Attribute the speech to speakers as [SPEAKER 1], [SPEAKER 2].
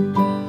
[SPEAKER 1] Thank you.